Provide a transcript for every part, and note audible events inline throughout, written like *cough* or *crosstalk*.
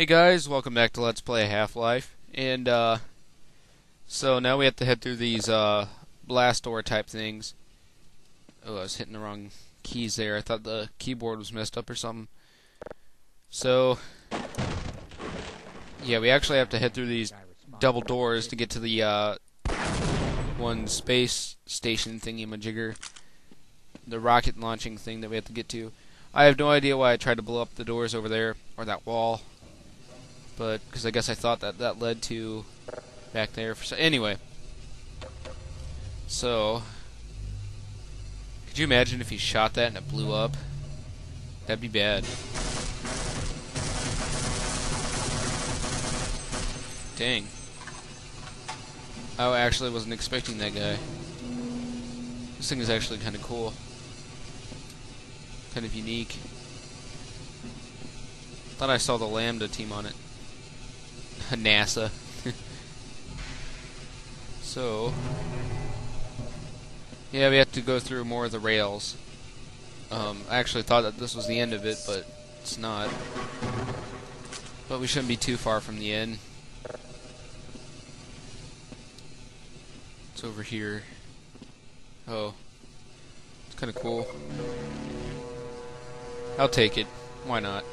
Hey guys, welcome back to Let's Play Half-Life. And, uh, so now we have to head through these, uh, blast door type things. Oh, I was hitting the wrong keys there. I thought the keyboard was messed up or something. So, yeah, we actually have to head through these double doors to get to the, uh, one space station thingy-majigger. The rocket launching thing that we have to get to. I have no idea why I tried to blow up the doors over there, or that wall but because I guess I thought that that led to back there. For anyway, so could you imagine if he shot that and it blew up? That'd be bad. Dang. I actually wasn't expecting that guy. This thing is actually kind of cool. Kind of unique. Thought I saw the Lambda team on it. NASA. so, yeah, we have to go through more of the rails. Um, I actually thought that this was the end of it, but it's not. But we shouldn't be too far from the end. It's over here. Oh. It's kind of cool. I'll take it. Why not?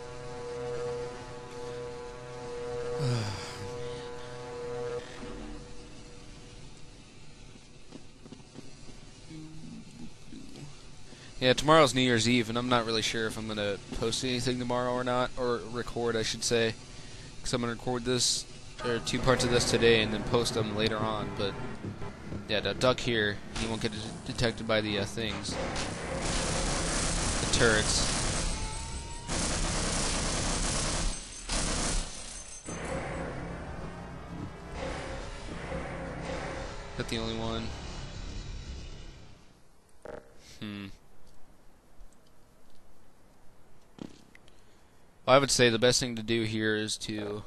Yeah, tomorrow's New Year's Eve, and I'm not really sure if I'm going to post anything tomorrow or not, or record, I should say. Because I'm going to record this, or two parts of this today, and then post them later on. But, yeah, the duck here, he won't get detected by the uh, things. The turrets. That the only one? Hmm. I would say the best thing to do here is to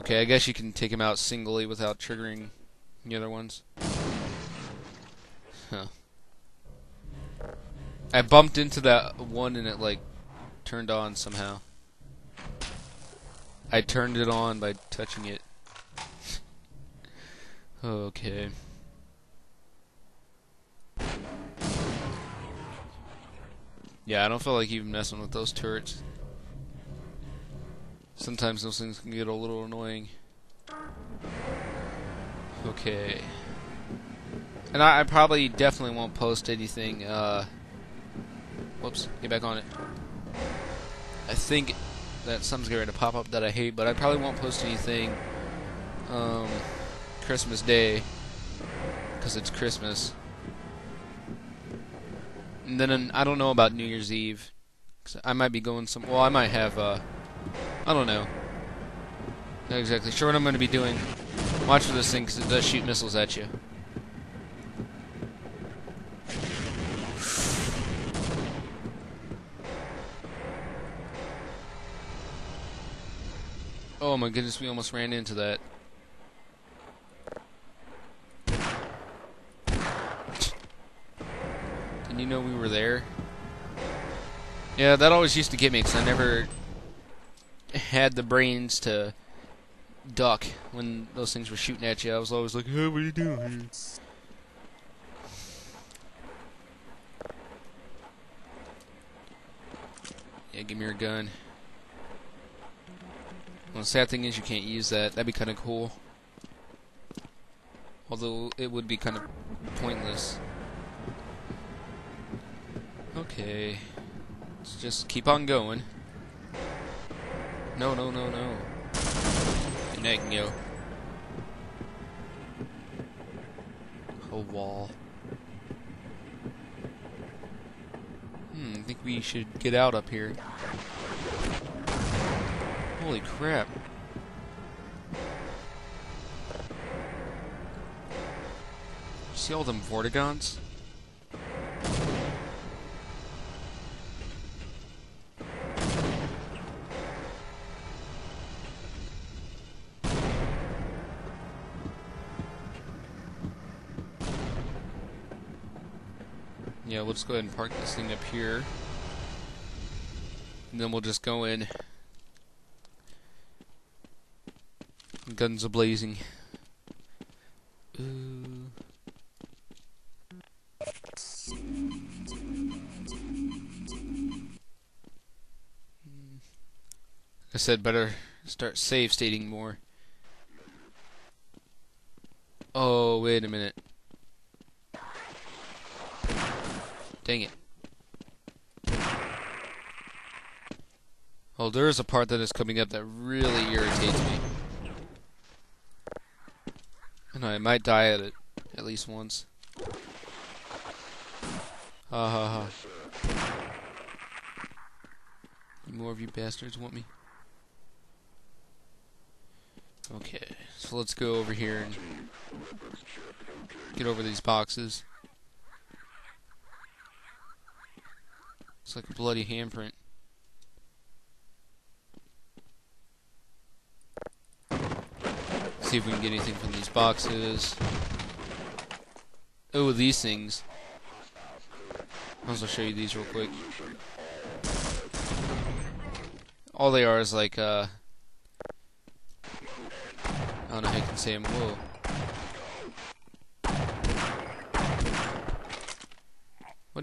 Okay, I guess you can take him out singly without triggering the other ones. Huh. I bumped into that one and it like turned on somehow. I turned it on by touching it. *laughs* okay. Yeah, I don't feel like even messing with those turrets. Sometimes those things can get a little annoying. Okay. And I, I probably definitely won't post anything, uh... Whoops, get back on it. I think that something's going to pop up that I hate, but I probably won't post anything, um, Christmas Day, because it's Christmas. And then I don't know about New Year's Eve. I might be going some. Well, I might have. Uh, I don't know. Not exactly sure what I'm going to be doing. Watch for this thing because it does shoot missiles at you. Oh my goodness, we almost ran into that. Didn't you know we were there? Yeah, that always used to get me because I never had the brains to duck when those things were shooting at you. I was always like, hey, what are you doing Yeah, give me your gun. Well, the sad thing is you can't use that. That'd be kind of cool. Although it would be kind of pointless. Okay. Let's just keep on going. No, no, no, no. And there can go. A wall. Hmm, I think we should get out up here. Holy crap. See all them Vortigaunts? Yeah, let's go ahead and park this thing up here. And then we'll just go in. Guns a blazing. Ooh. I said better start save stating more. Oh, wait a minute. Dang it. Oh, there is a part that is coming up that really irritates me. And I might die at it at least once. Ha ha ha. More of you bastards want me? Okay, so let's go over here and get over these boxes. It's like a bloody handprint. See if we can get anything from these boxes. Oh, these things. I'll also show you these real quick. All they are is like, uh... I don't know how you can say them. Whoa.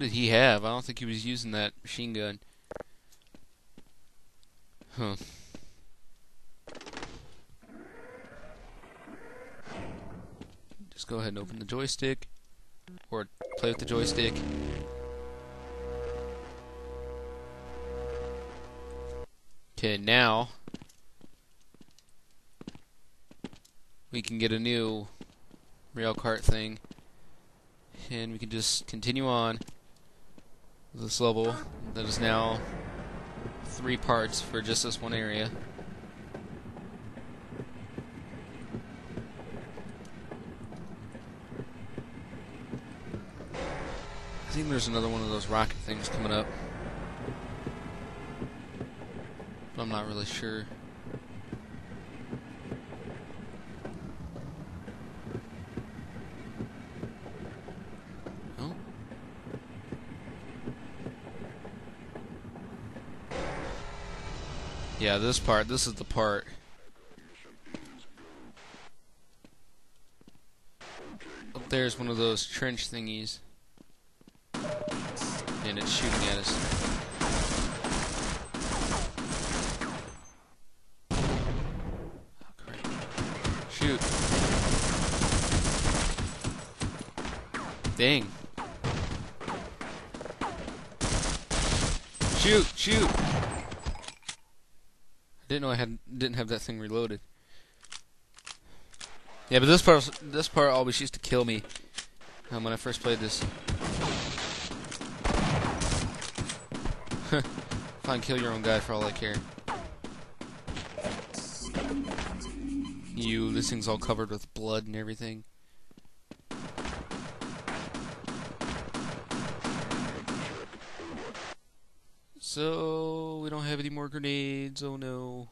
Did he have? I don't think he was using that machine gun. Huh. Just go ahead and open the joystick. Or play with the joystick. Okay, now we can get a new rail cart thing and we can just continue on this level that is now three parts for just this one area. I think there's another one of those rocket things coming up. But I'm not really sure. Yeah, this part, this is the part. Up there's one of those trench thingies. And it's shooting at us. Oh, shoot. Dang. Shoot, shoot. Didn't know I had didn't have that thing reloaded. Yeah, but this part this part always used to kill me um, when I first played this. *laughs* Fine, kill your own guy for all I care. You, this thing's all covered with blood and everything. So, we don't have any more grenades, oh no.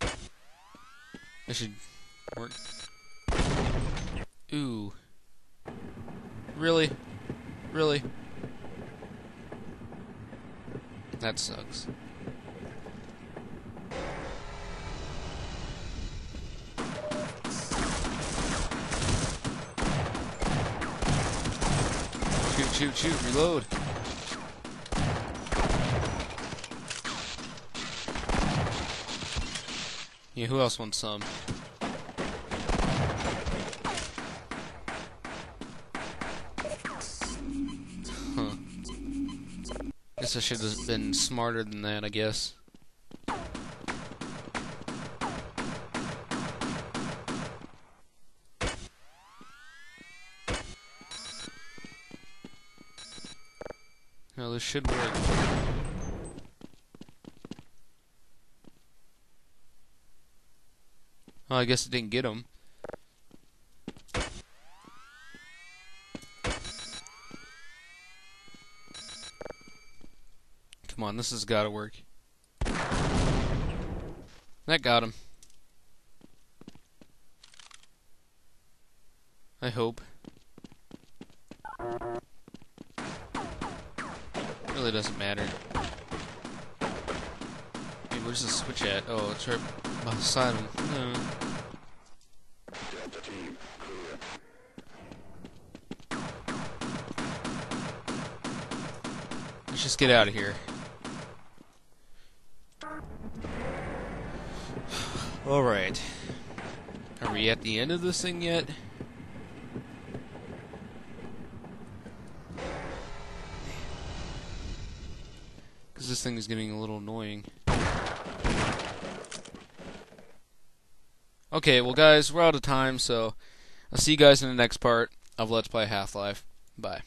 I should work. Ooh. Really? Really? That sucks. Shoot, shoot, shoot, reload. Yeah, who else wants some? Huh. Guess I should have been smarter than that, I guess. No, this should work. Well, I guess it didn't get him. Come on, this has got to work. That got him. I hope. really doesn't matter. Where's the switch at? Oh, it's right oh, beside him. No. Let's just get out of here. *sighs* Alright. Are we at the end of this thing yet? *sighs* Because this thing is getting a little annoying. Okay, well guys, we're out of time, so I'll see you guys in the next part of Let's Play Half-Life. Bye.